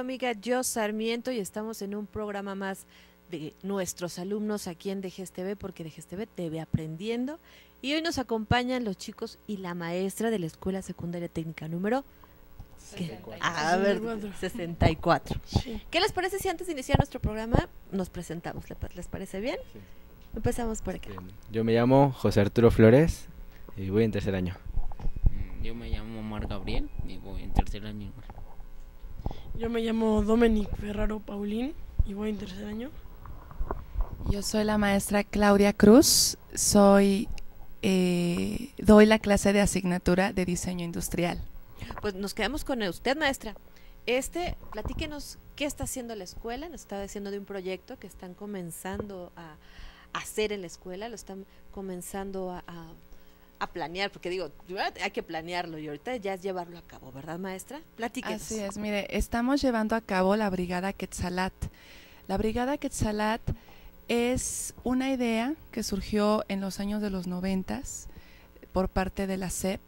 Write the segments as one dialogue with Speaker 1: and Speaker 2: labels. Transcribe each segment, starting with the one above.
Speaker 1: Amiga Yo Sarmiento y estamos en un programa más de nuestros alumnos aquí en DGSTV porque DGSTV te ve aprendiendo y hoy nos acompañan los chicos y la maestra de la Escuela Secundaria Técnica número
Speaker 2: 64.
Speaker 1: A ver, 64.
Speaker 2: Sí.
Speaker 1: ¿Qué les parece si antes de iniciar nuestro programa nos presentamos? ¿Le pa- ¿Les parece bien?
Speaker 3: Sí.
Speaker 1: Empezamos por acá.
Speaker 3: Este, Yo me llamo José Arturo Flores y voy en tercer año.
Speaker 4: Mm, Yo me llamo Omar Gabriel y voy en tercer año.
Speaker 2: Yo me llamo Dominic Ferraro Paulín y voy en tercer año.
Speaker 5: Yo soy la maestra Claudia Cruz, soy eh, doy la clase de asignatura de diseño industrial.
Speaker 1: Pues nos quedamos con usted, maestra. Este, platíquenos qué está haciendo la escuela. Nos estaba diciendo de un proyecto que están comenzando a, a hacer en la escuela, lo están comenzando a, a- a planear, porque digo, hay que planearlo y ahorita ya es llevarlo a cabo, ¿verdad, maestra? Platíquenos.
Speaker 5: Así es, mire, estamos llevando a cabo la Brigada Quetzalat. La Brigada Quetzalat es una idea que surgió en los años de los noventas por parte de la SEP,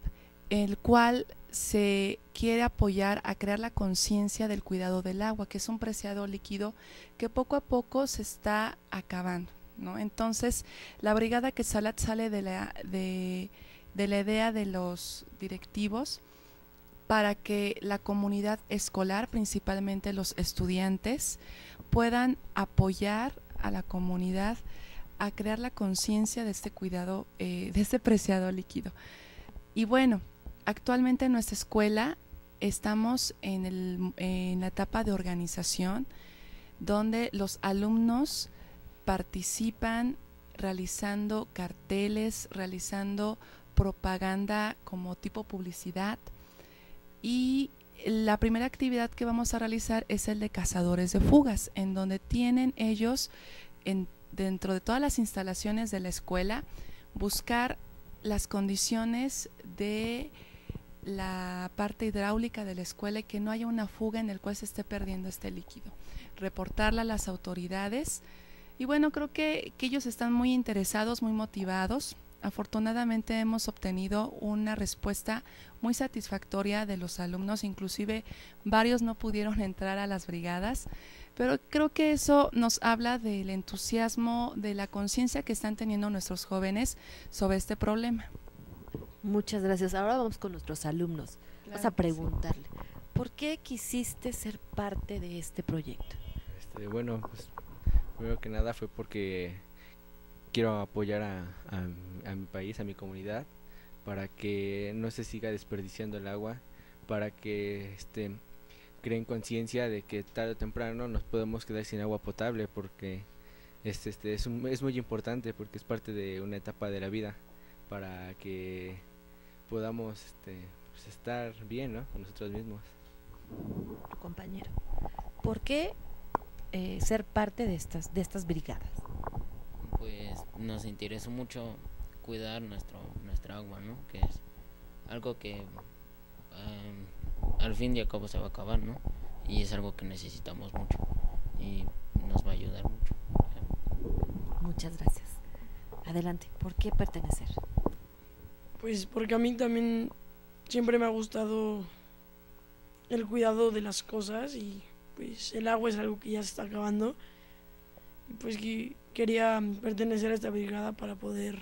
Speaker 5: el cual se quiere apoyar a crear la conciencia del cuidado del agua, que es un preciado líquido que poco a poco se está acabando. ¿No? Entonces, la Brigada Quetzalat sale de la, de la idea de los directivos para que la comunidad escolar, principalmente los estudiantes, puedan apoyar a la comunidad a crear la conciencia de este cuidado, eh, de este preciado líquido. Y bueno, actualmente en nuestra escuela estamos en, el- en la etapa de organización, donde los alumnos participan realizando carteles, realizando propaganda como tipo publicidad, y la primera actividad que vamos a realizar es el de cazadores de fugas, en donde tienen ellos, en- dentro de todas las instalaciones de la escuela, buscar las condiciones de la parte hidráulica de la escuela y que no haya una fuga en el cual se esté perdiendo este líquido. Reportarla a las autoridades. Y bueno, creo que, que ellos están muy interesados, muy motivados. Afortunadamente hemos obtenido una respuesta muy satisfactoria de los alumnos, inclusive varios no pudieron entrar a las brigadas, pero creo que eso nos habla del entusiasmo, de la conciencia que están teniendo nuestros jóvenes sobre este problema.
Speaker 1: Muchas gracias. Ahora vamos con nuestros alumnos. Vamos a preguntarle, ¿por qué quisiste ser parte de este proyecto?
Speaker 3: Este, bueno, pues primero que nada fue porque quiero apoyar a, mi país, a mi comunidad, para que no se siga desperdiciando el agua, para que este, creen conciencia de que tarde o temprano nos podemos quedar sin agua potable, porque es, este, es, un- es muy importante, porque es parte de una etapa de la vida, para que podamos este, pues, estar bien ¿no? nosotros mismos.
Speaker 1: compañero. ¿Por qué eh, ser parte de estas, de estas brigadas?
Speaker 4: Pues nos interesó mucho cuidar nuestro nuestra agua, ¿no? Que es algo que em, al fin y al cabo se va a acabar, ¿no? Y es algo que necesitamos mucho y nos va a ayudar mucho.
Speaker 1: Muchas gracias. Adelante, ¿por qué pertenecer?
Speaker 2: Pues porque a mí también siempre me ha gustado el cuidado de las cosas y pues el agua es algo que ya se está acabando. Y pues que quería pertenecer a esta brigada para poder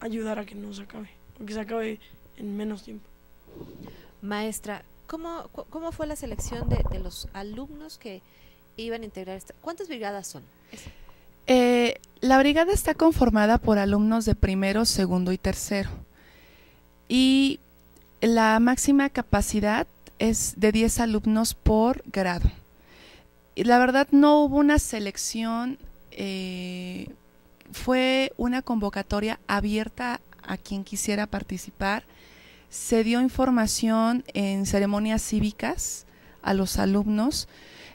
Speaker 2: ayudar a que no se acabe, o que se acabe en menos tiempo.
Speaker 1: Maestra, ¿cómo, cómo fue la selección de, de los alumnos que iban a integrar esta? ¿Cuántas brigadas son?
Speaker 5: Eh, la brigada está conformada por alumnos de primero, segundo y tercero. Y la máxima capacidad es de 10 alumnos por grado. La verdad no hubo una selección, eh, fue una convocatoria abierta a quien quisiera participar. Se dio información en ceremonias cívicas a los alumnos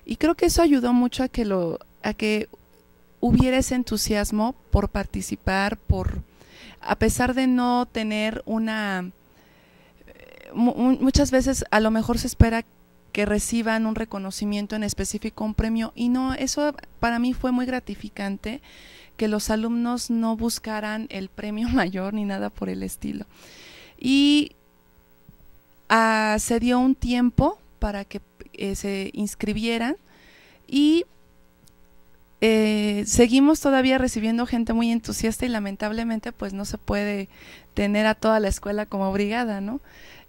Speaker 5: y creo que eso ayudó mucho a que lo a que hubiera ese entusiasmo por participar, por a pesar de no tener una eh, mu- mu- muchas veces a lo mejor se espera que reciban un reconocimiento en específico, un premio, y no, eso para mí fue muy gratificante que los alumnos no buscaran el premio mayor ni nada por el estilo. Y ah, se dio un tiempo para que eh, se inscribieran y eh, seguimos todavía recibiendo gente muy entusiasta y lamentablemente pues no se puede tener a toda la escuela como brigada, ¿no?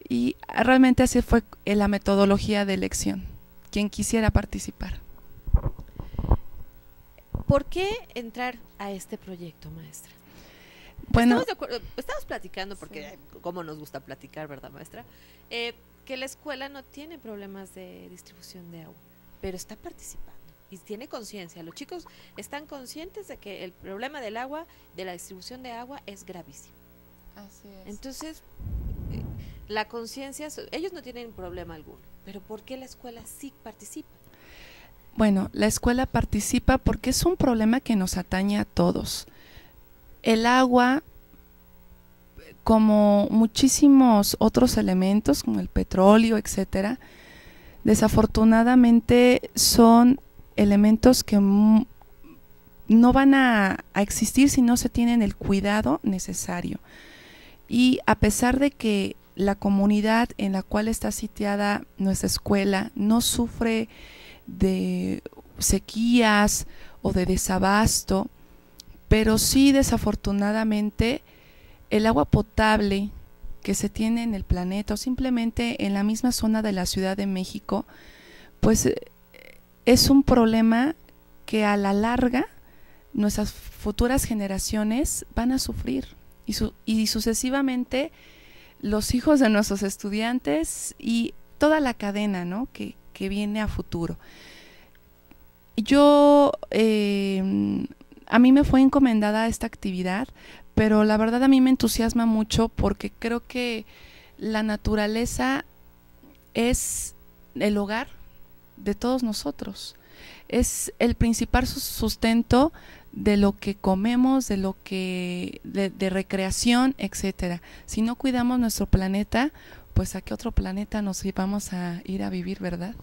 Speaker 5: Y realmente así fue la metodología de elección, quien quisiera participar.
Speaker 1: ¿Por qué entrar a este proyecto, maestra?
Speaker 5: Bueno,
Speaker 1: estamos, de acuerdo, estamos platicando, porque como nos gusta platicar, ¿verdad, maestra? Eh, que la escuela no tiene problemas de distribución de agua, pero está participando y tiene conciencia. Los chicos están conscientes de que el problema del agua, de la distribución de agua, es gravísimo.
Speaker 5: Así es.
Speaker 1: Entonces, eh, la conciencia, ellos no tienen problema alguno, pero ¿por qué la escuela sí participa?
Speaker 5: Bueno, la escuela participa porque es un problema que nos atañe a todos. El agua, como muchísimos otros elementos, como el petróleo, etcétera, desafortunadamente son elementos que no van a, existir si no se tienen el cuidado necesario. Y a pesar de que la comunidad en la cual está sitiada nuestra escuela no sufre de sequías o de desabasto, pero sí desafortunadamente el agua potable que se tiene en el planeta o simplemente en la misma zona de la Ciudad de México, pues es un problema que a la larga nuestras futuras generaciones van a sufrir y, y sucesivamente los hijos de nuestros estudiantes y toda la cadena ¿no? que, que viene a futuro. Yo, eh, a mí me fue encomendada esta actividad, pero la verdad a mí me entusiasma mucho porque creo que la naturaleza es el hogar de todos nosotros. Es el principal sustento de lo que comemos, de lo que de, de recreación, etcétera. Si no cuidamos nuestro planeta, pues a qué otro planeta nos vamos a ir a vivir, ¿verdad?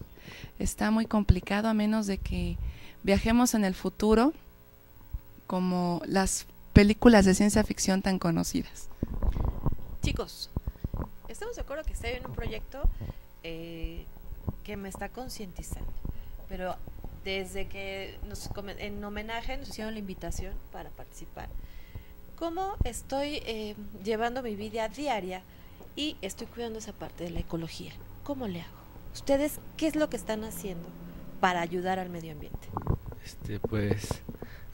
Speaker 5: Está muy complicado a menos de que viajemos en el futuro como las películas de ciencia ficción tan conocidas.
Speaker 1: Chicos, estamos de acuerdo que estoy en un proyecto eh, que me está concientizando, pero desde que nos, en homenaje nos hicieron la invitación para participar, ¿cómo estoy eh, llevando mi vida diaria? y estoy cuidando esa parte de la ecología. ¿Cómo le hago? ¿Ustedes qué es lo que están haciendo para ayudar al medio ambiente?
Speaker 3: Este, pues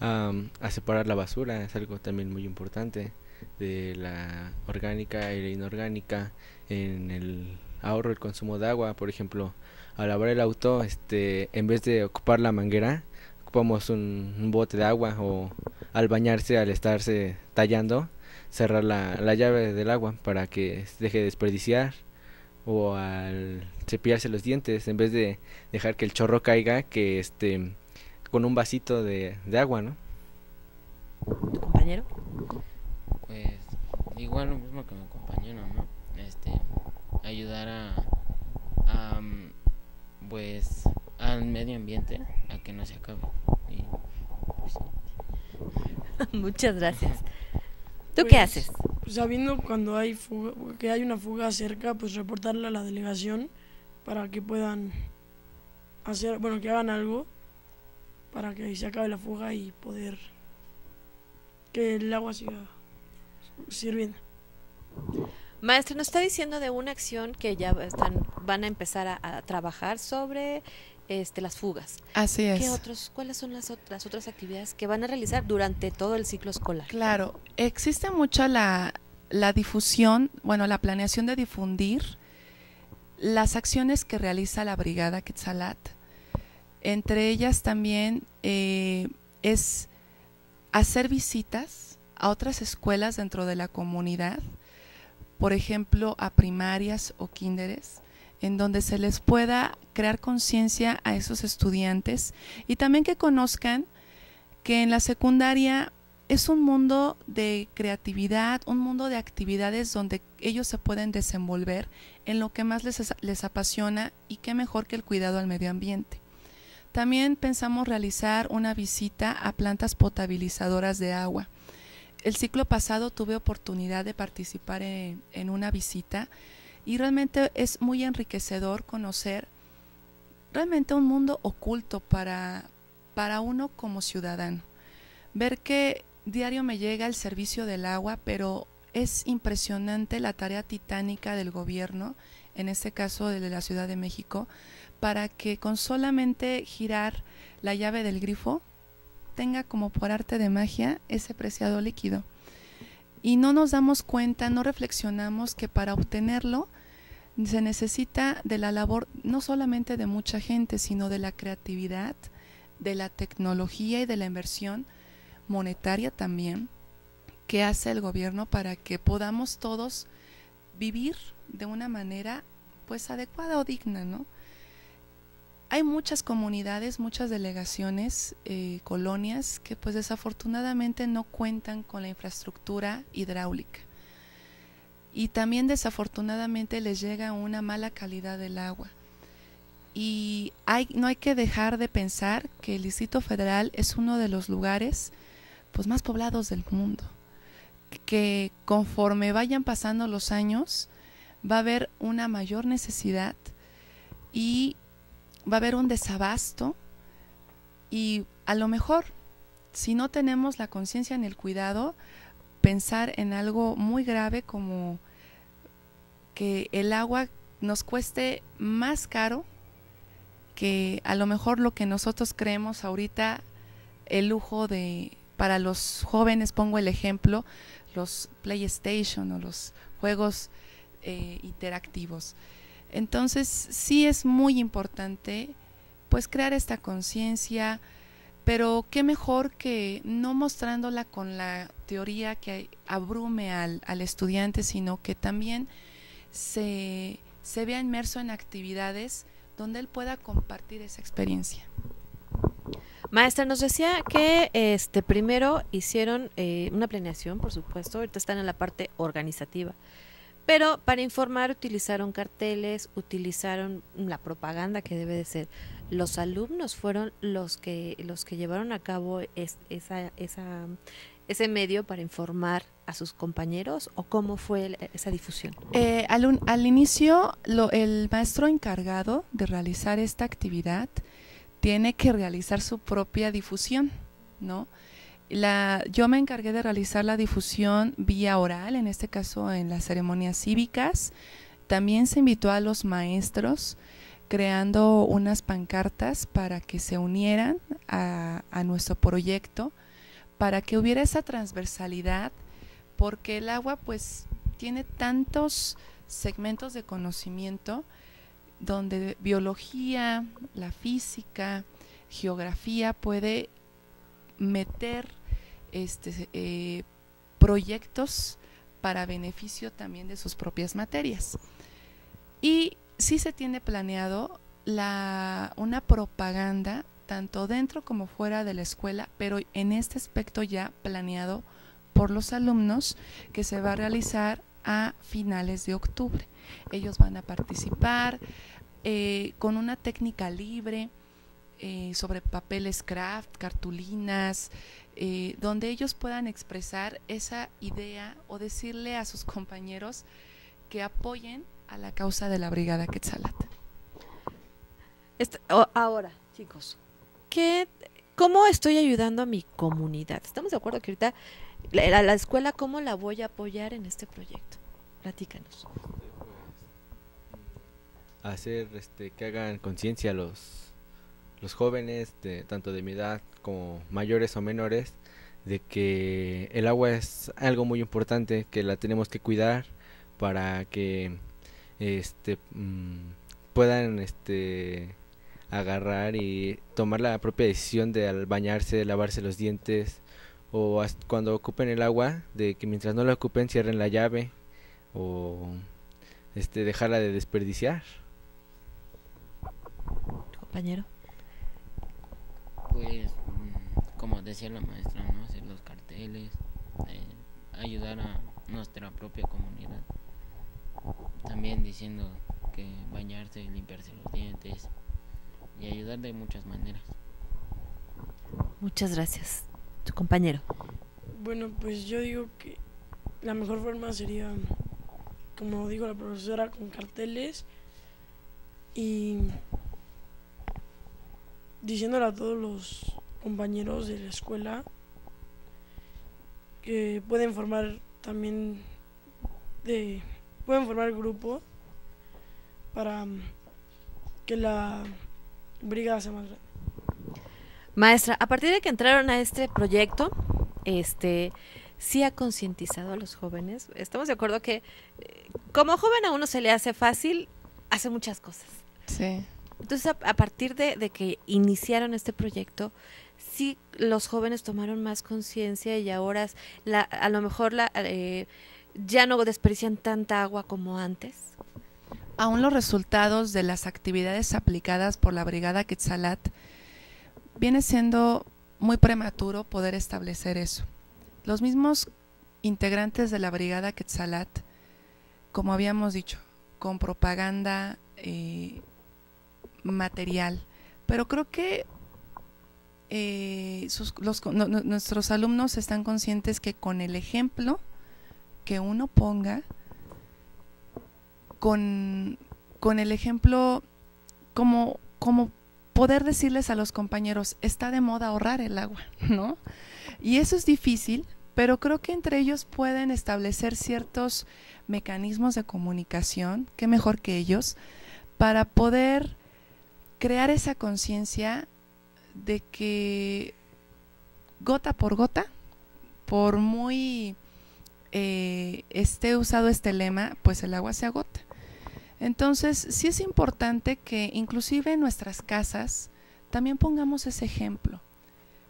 Speaker 3: a separar la basura es algo también muy importante de la orgánica y la inorgánica en el ahorro el consumo de agua, por ejemplo, al lavar el auto, este, en vez de ocupar la manguera, ocupamos un bote de agua o al bañarse, al estarse tallando, cerrar la, la llave del agua para que deje de desperdiciar o al cepillarse los dientes en vez de dejar que el chorro caiga que este con un vasito de, de agua no
Speaker 1: tu compañero
Speaker 4: pues igual lo mismo que mi compañero no este ayudar a, a pues al medio ambiente a que no se acabe y, pues,
Speaker 1: muchas gracias ¿Tú qué
Speaker 2: Pues,
Speaker 1: haces?
Speaker 2: Pues sabiendo cuando hay fuga, que hay una fuga cerca, pues reportarla a la delegación para que puedan hacer, bueno, que hagan algo para que se acabe la fuga y poder que el agua siga sirviendo.
Speaker 1: Maestra, nos está diciendo de una acción que ya están, van a empezar a, a trabajar sobre este, las fugas.
Speaker 5: Así es.
Speaker 1: ¿Qué otros, ¿Cuáles son las, ot- las otras actividades que van a realizar durante todo el ciclo escolar?
Speaker 5: Claro, existe mucho la, la difusión, bueno, la planeación de difundir las acciones que realiza la Brigada Quetzalat. Entre ellas también eh, es hacer visitas a otras escuelas dentro de la comunidad, por ejemplo, a primarias o kinderes, en donde se les pueda crear conciencia a esos estudiantes y también que conozcan que en la secundaria es un mundo de creatividad, un mundo de actividades donde ellos se pueden desenvolver en lo que más les, les apasiona y qué mejor que el cuidado al medio ambiente. También pensamos realizar una visita a plantas potabilizadoras de agua. El ciclo pasado tuve oportunidad de participar en, una visita y realmente es muy enriquecedor conocer realmente un mundo oculto para, para uno como ciudadano. Ver que diario me llega el servicio del agua, pero es impresionante la tarea titánica del gobierno, en este caso de la Ciudad de México, para que con solamente girar la llave del grifo tenga como por arte de magia ese preciado líquido. Y no nos damos cuenta, no reflexionamos que para obtenerlo se necesita de la labor no solamente de mucha gente, sino de la creatividad, de la tecnología y de la inversión monetaria también que hace el gobierno para que podamos todos vivir de una manera pues adecuada o digna, ¿no? Hay muchas comunidades, muchas delegaciones, eh, colonias que pues desafortunadamente no cuentan con la infraestructura hidráulica. Y también desafortunadamente les llega una mala calidad del agua. Y no hay que dejar de pensar que el Distrito Federal es uno de los lugares pues, más poblados del mundo. Que conforme vayan pasando los años, va a haber una mayor necesidad y va a haber un desabasto y a lo mejor si no tenemos la conciencia en el cuidado, pensar en algo muy grave como que el agua nos cueste más caro que a lo mejor lo que nosotros creemos ahorita el lujo de para los jóvenes pongo el ejemplo los PlayStation o los juegos eh, interactivos entonces sí es muy importante pues crear esta conciencia, pero qué mejor que no mostrándola con la teoría que abrume al, al estudiante, sino que también se, se vea inmerso en actividades donde él pueda compartir esa experiencia.
Speaker 1: Maestra, nos decía que este primero hicieron eh, una planeación, por supuesto, ahorita están en la parte organizativa. Pero para informar utilizaron carteles, utilizaron la propaganda que debe de ser. Los alumnos fueron los que los que llevaron a cabo esa, esa, ese medio para informar a sus compañeros o cómo fue esa difusión.
Speaker 5: Eh, al, al, inicio, lo, el maestro encargado de realizar esta actividad tiene que realizar su propia difusión, ¿no? La, yo me encargué de realizar la difusión vía oral, en este caso en las ceremonias cívicas. También se invitó a los maestros creando unas pancartas para que se unieran a, a nuestro proyecto, para que hubiera esa transversalidad, porque el agua pues tiene tantos segmentos de conocimiento donde biología, la física, geografía puede meter este, eh, proyectos para beneficio también de sus propias materias. Y sí se tiene planeado la, una propaganda tanto dentro como fuera de la escuela, pero en este aspecto ya planeado por los alumnos que se va a realizar a finales de octubre. Ellos van a participar eh, con una técnica libre eh, sobre papeles craft, cartulinas, eh, donde ellos puedan expresar esa idea o decirle a sus compañeros que apoyen a la causa de la Brigada Quetzalat.
Speaker 1: ahora, chicos, ¿qué, ¿cómo estoy ayudando a mi comunidad? Estamos de acuerdo que ahorita la, la escuela, ¿cómo la voy a apoyar en este proyecto? Platícanos.
Speaker 3: Hacer este, que hagan conciencia los los jóvenes, de, tanto de mi edad como mayores o menores, de que el agua es algo muy importante, que la tenemos que cuidar para que este mm, puedan este agarrar y tomar la propia decisión de al bañarse, lavarse los dientes o cuando ocupen el agua, de que mientras no la ocupen cierren la llave o este dejarla de desperdiciar.
Speaker 1: Compañero
Speaker 4: pues mm, como decía la maestra, ¿no? hacer los carteles, eh, ayudar a nuestra propia comunidad. También diciendo que bañarse, limpiarse los dientes y ayudar de muchas maneras.
Speaker 1: Muchas gracias. Tu compañero.
Speaker 2: Bueno, pues yo digo que la mejor forma sería, como dijo la profesora, con carteles y diciéndole a todos los compañeros de la escuela que pueden formar también de pueden formar grupo para mm, que la brigada sea más grande.
Speaker 1: Maestra, a partir de que entraron a este proyecto, este sí ha concientizado a los jóvenes. Estamos de acuerdo que eh, como joven a uno se le hace fácil, hace muchas cosas.
Speaker 5: Sí.
Speaker 1: Entonces, a, partir de, que iniciaron este proyecto, sí los jóvenes tomaron más conciencia y ahora a lo mejor eh, ya no desperdician tanta agua como antes.
Speaker 5: Aún los resultados de las actividades aplicadas por la Brigada Quetzalat viene siendo muy prematuro poder establecer eso. Los mismos integrantes de la Brigada Quetzalat, como habíamos dicho, con propaganda eh, material, pero creo que eh, nuestros alumnos están conscientes que con el ejemplo que uno ponga, con, con el ejemplo, como, como poder decirles a los compañeros, está de moda ahorrar el agua, ¿no? Y eso es difícil, pero creo que entre ellos pueden establecer ciertos mecanismos de comunicación, qué mejor que ellos, para poder crear esa conciencia de que gota por gota, por muy eh, esté usado este lema, pues el agua se agota. Entonces, sí es importante que inclusive en nuestras casas también pongamos ese ejemplo.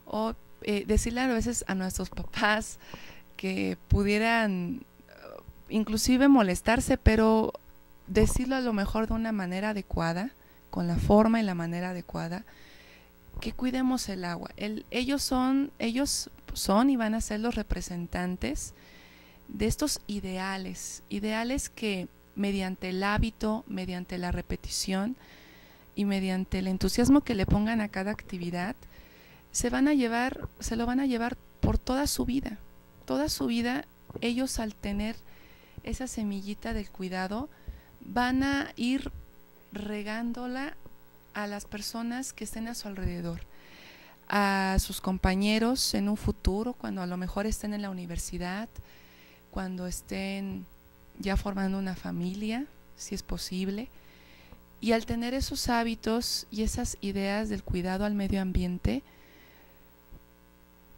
Speaker 5: O eh, decirle a veces a nuestros papás que pudieran uh, inclusive molestarse, pero decirlo a lo mejor de una manera adecuada, con la forma y la manera adecuada, que cuidemos el agua. El- ellos son, ellos son y van a ser los representantes de estos ideales, ideales que mediante el hábito, mediante la repetición y mediante el entusiasmo que le pongan a cada actividad, se van a llevar, se lo van a llevar por toda su vida. Toda su vida, ellos al tener esa semillita del cuidado, van a ir regándola a las personas que estén a su alrededor, a sus compañeros en un futuro, cuando a lo mejor estén en la universidad, cuando estén ya formando una familia, si es posible. Y al tener esos hábitos y esas ideas del cuidado al medio ambiente,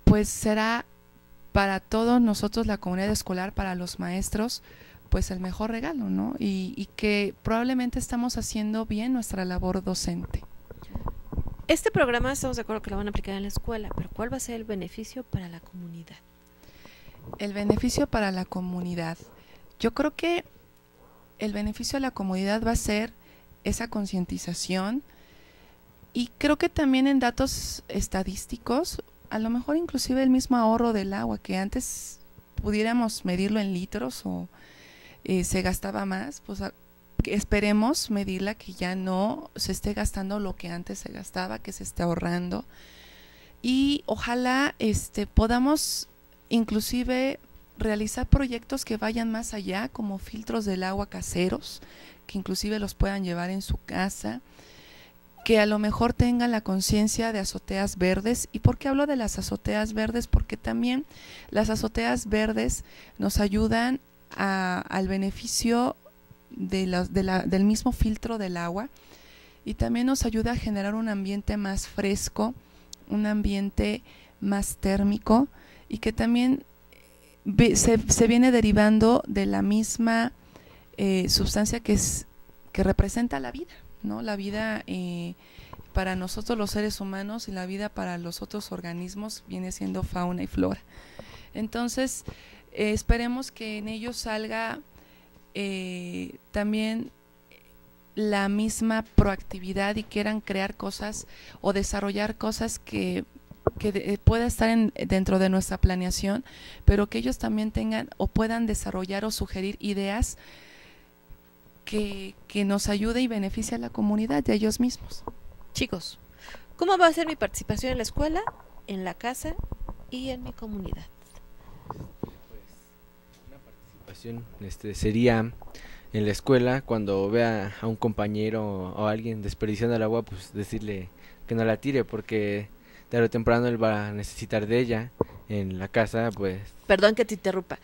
Speaker 5: pues será para todos nosotros, la comunidad escolar, para los maestros, pues el mejor regalo, ¿no? Y, y que probablemente estamos haciendo bien nuestra labor docente.
Speaker 1: Este programa estamos de acuerdo que lo van a aplicar en la escuela, pero ¿cuál va a ser el beneficio para la comunidad?
Speaker 5: El beneficio para la comunidad. Yo creo que el beneficio a la comunidad va a ser esa concientización y creo que también en datos estadísticos, a lo mejor inclusive el mismo ahorro del agua que antes pudiéramos medirlo en litros o eh, se gastaba más, pues esperemos medirla que ya no se esté gastando lo que antes se gastaba, que se esté ahorrando y ojalá este podamos inclusive realizar proyectos que vayan más allá, como filtros del agua caseros, que inclusive los puedan llevar en su casa, que a lo mejor tengan la conciencia de azoteas verdes. ¿Y por qué hablo de las azoteas verdes? Porque también las azoteas verdes nos ayudan a- al beneficio de las- de la- del mismo filtro del agua y también nos ayuda a generar un ambiente más fresco, un ambiente más térmico y que también se, se viene derivando de la misma eh, sustancia que es que representa la vida, ¿no? La vida eh, para nosotros los seres humanos y la vida para los otros organismos viene siendo fauna y flora. Entonces, eh, esperemos que en ellos salga eh, también la misma proactividad y quieran crear cosas o desarrollar cosas que que eh, pueda estar en- dentro de nuestra planeación, pero que ellos también tengan o puedan desarrollar o sugerir ideas que, que nos ayude y beneficie a la comunidad y a ellos mismos.
Speaker 1: Chicos, ¿cómo va a ser mi participación en la escuela, en la casa y en mi comunidad?
Speaker 3: Participación este sería en la escuela cuando vea a un compañero o a alguien desperdiciando el agua pues decirle que no la tire porque tarde o temprano él va a necesitar de ella en la casa, pues
Speaker 1: Perdón que te interrumpa.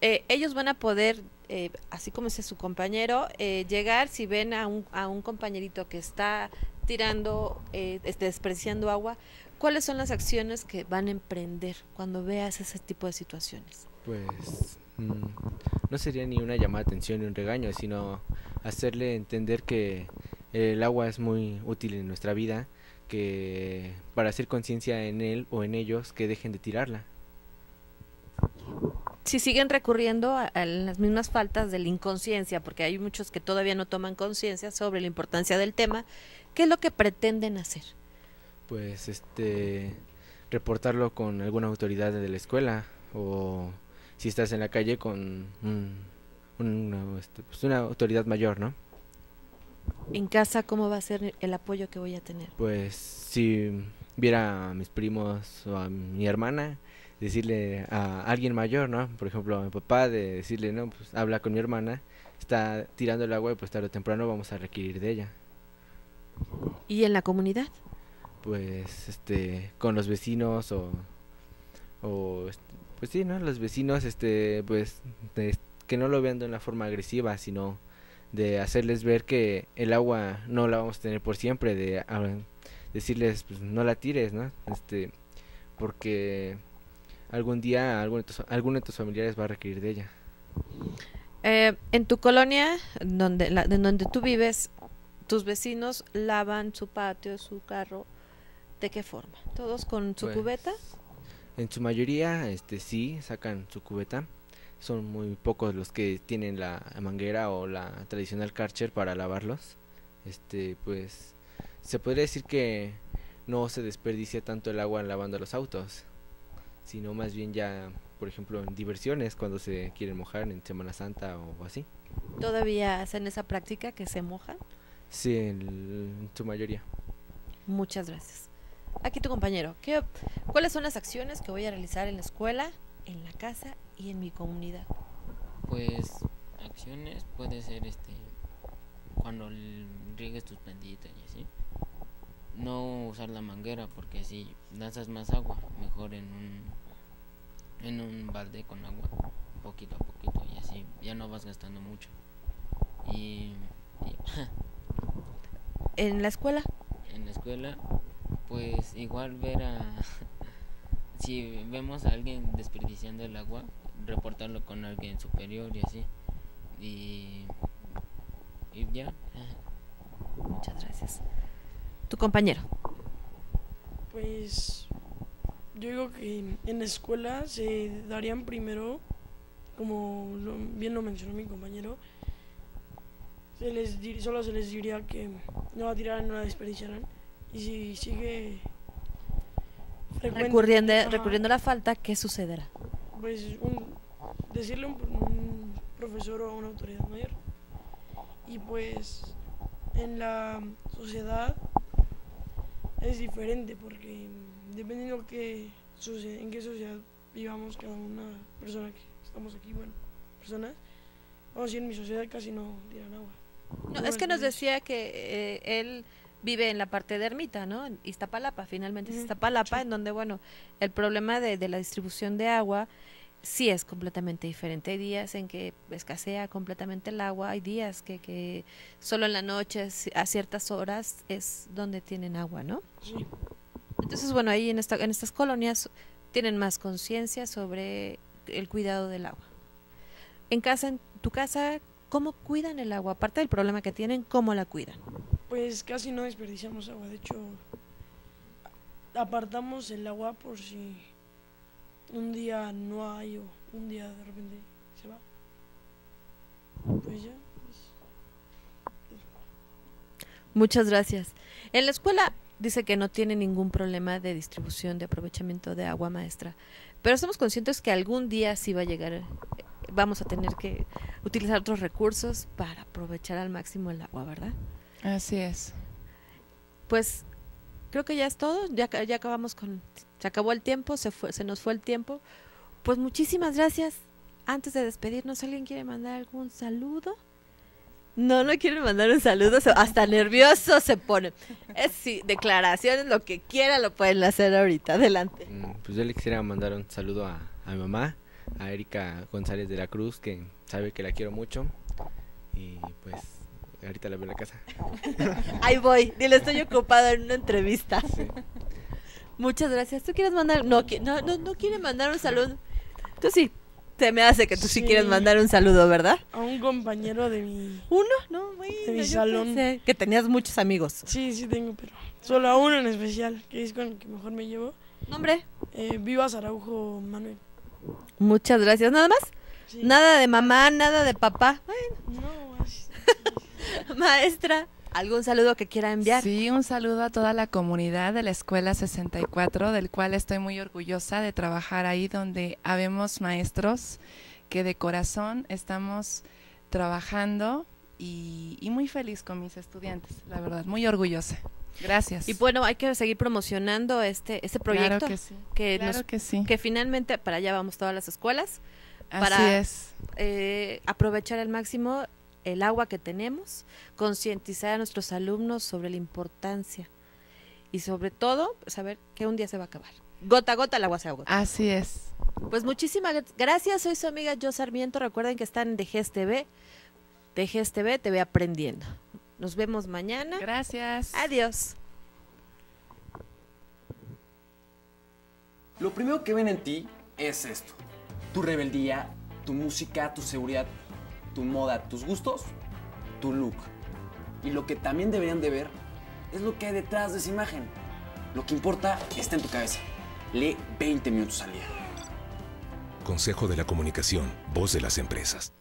Speaker 1: Eh, ellos van a poder, eh, así como dice su compañero, eh, llegar si ven a un, a un compañerito que está tirando, eh, este, despreciando agua, ¿cuáles son las acciones que van a emprender cuando veas ese tipo de situaciones?
Speaker 3: pues no sería ni una llamada de atención ni un regaño, sino hacerle entender que el agua es muy útil en nuestra vida, que para hacer conciencia en él o en ellos que dejen de tirarla.
Speaker 1: Si siguen recurriendo a, a las mismas faltas de la inconsciencia, porque hay muchos que todavía no toman conciencia sobre la importancia del tema, ¿qué es lo que pretenden hacer?
Speaker 3: Pues este reportarlo con alguna autoridad de la escuela o si estás en la calle con un- una, este, pues, una autoridad mayor, ¿no?
Speaker 1: En casa, ¿cómo va a ser el apoyo que voy a tener?
Speaker 3: Pues si viera a mis primos o a mi hermana, decirle a alguien mayor, ¿no? Por ejemplo, a mi papá, de decirle, no, pues habla con mi hermana, está tirando el agua y pues tarde o temprano vamos a requerir de ella.
Speaker 1: ¿Y en la comunidad?
Speaker 3: Pues, este, con los vecinos o, o este, pues sí, ¿no? Los vecinos, este, pues, de- que no lo vean de una forma agresiva, sino de hacerles ver que el agua no la vamos a tener por siempre, de ah, decirles, pues, no la tires, ¿no? Este, porque algún día alguno de tus, alguno de tus familiares va a requerir de ella.
Speaker 1: Eh, en tu colonia, donde, la, en donde tú vives, tus vecinos lavan su patio, su carro, ¿de qué forma? ¿Todos con su
Speaker 3: Pues,
Speaker 1: cubeta?
Speaker 3: En su mayoría, este, sí, sacan su cubeta. Son muy pocos los que tienen la manguera o la tradicional Karcher para lavarlos. Este, pues, se podría decir que no se desperdicia tanto el agua lavando los autos, sino más bien ya, por ejemplo, en diversiones cuando se quieren mojar en Semana Santa o así.
Speaker 1: ¿Todavía hacen esa práctica que se mojan?
Speaker 3: Sí, en, en su mayoría.
Speaker 1: Muchas gracias. Aquí tu compañero. ¿qué, ¿Cuáles son las acciones que voy a realizar en la escuela, en la casa y en mi comunidad?
Speaker 4: Pues acciones puede ser este cuando riegues tus plantitas y así. No usar la manguera porque si lanzas más agua, mejor en un en un balde con agua, poquito a poquito y así ya no vas gastando mucho. Y, y
Speaker 1: En la escuela,
Speaker 4: en la escuela, pues igual ver a si vemos a alguien desperdiciando el agua, reportarlo con alguien superior y así. Y, y ya.
Speaker 1: muchas gracias. Tu compañero.
Speaker 2: Pues yo digo que en- en la escuela se darían primero, como lo- bien lo mencionó mi compañero, se les dir- solo se les diría que no la tiraran, no la desperdiciaran. Y si sigue
Speaker 1: Recurriendo,
Speaker 2: ajá,
Speaker 1: recurriendo a la falta, ¿qué sucederá?
Speaker 2: pues un, decirle a un, un profesor o a una autoridad mayor. Y pues en la sociedad es diferente porque dependiendo que en qué sociedad vivamos cada una persona que estamos aquí, bueno, personas, vamos a decir en mi sociedad casi no tiran agua.
Speaker 1: No,
Speaker 2: No,
Speaker 1: es que nos decía que eh, él vive en la parte de Ermita, ¿no? En Iztapalapa, finalmente es Iztapalapa,
Speaker 2: sí.
Speaker 1: en donde, bueno, el problema de, de la distribución de agua sí es completamente diferente. Hay días en que escasea completamente el agua, hay días que, que solo en la noche, a ciertas horas, es donde tienen agua, ¿no?
Speaker 2: Sí,
Speaker 1: Entonces, bueno, ahí en, esta, en estas colonias tienen más conciencia sobre el cuidado del agua. En casa, en tu casa, ¿cómo cuidan el agua? Aparte del problema que tienen, ¿cómo la cuidan?
Speaker 2: Pues casi no desperdiciamos agua, de hecho apartamos el agua por si un día no hay o un día de repente se va. Pues ya. pues,
Speaker 1: Muchas gracias. En la escuela dice que no tiene ningún problema de distribución, de aprovechamiento de agua maestra, pero estamos conscientes que algún día sí va a llegar, eh, vamos a tener que utilizar otros recursos para aprovechar al máximo el agua, ¿verdad?
Speaker 5: Así es.
Speaker 1: Pues creo que ya es todo, ya, ca- ya acabamos con, se acabó el tiempo, se, fue, se nos fue el tiempo. Pues muchísimas gracias. Antes de despedirnos, ¿alguien quiere mandar algún saludo? No, no quieren mandar un saludo, hasta nervioso se ponen. Es sí, declaraciones, lo que quieran lo pueden hacer ahorita. Adelante.
Speaker 3: Pues yo le quisiera mandar un saludo a, a mi mamá, a Erika González de la Cruz, que sabe que la quiero mucho. Y pues ahorita la veo en la casa.
Speaker 1: Ahí voy, dile, estoy ocupado en una entrevista.
Speaker 3: Sí.
Speaker 1: Muchas gracias. ¿Tú quieres mandar? No, qui- no, no, no quiere mandar un saludo. Tú sí. Se me hace que tú sí,
Speaker 2: Sí.
Speaker 1: quieres mandar un saludo, ¿verdad?
Speaker 2: A un compañero de mi...
Speaker 1: Uno, no, bueno,
Speaker 2: De mi salón.
Speaker 1: pensé que tenías muchos amigos.
Speaker 2: Sí, sí tengo, pero solo a uno en especial, que es con el que mejor me llevo.
Speaker 1: Nombre.
Speaker 2: Eh, Vivas Araujo Manuel.
Speaker 1: Muchas gracias. ¿Nada más?
Speaker 2: Sí.
Speaker 1: Nada de mamá, nada de papá.
Speaker 2: No, así-
Speaker 1: Maestra, ¿algún saludo que quiera enviar?
Speaker 5: Sí, un saludo a toda la comunidad de la Escuela 64, del cual estoy muy orgullosa de trabajar ahí, donde habemos maestros que de corazón estamos trabajando y, y muy feliz con mis estudiantes, la verdad, muy orgullosa. Gracias.
Speaker 1: Y bueno, hay que seguir promocionando este, este proyecto
Speaker 5: Claro que sí.
Speaker 1: que,
Speaker 5: Claro
Speaker 1: nos-
Speaker 5: que sí.
Speaker 1: que finalmente para allá vamos todas las escuelas.
Speaker 5: Así
Speaker 1: para-
Speaker 5: es.
Speaker 1: eh, aprovechar al máximo el agua que tenemos, concientizar a nuestros alumnos sobre la importancia y sobre todo saber que un día se va a acabar. Gota a gota el agua se agota.
Speaker 5: Así es.
Speaker 1: Pues muchísimas gra- gracias, soy su amiga Yo Sarmiento. Recuerden que están de GES TV, de GES TV, TV Aprendiendo. Nos vemos mañana.
Speaker 5: Gracias.
Speaker 1: Adiós.
Speaker 6: Lo primero que ven en ti es esto. Tu rebeldía, tu música, tu seguridad, tu moda, tus gustos, tu look. Y lo que también deberían de ver es lo que hay detrás de esa imagen. Lo que importa está en tu cabeza. Lee 20 minutos al día.
Speaker 7: Consejo de la Comunicación, voz de las empresas.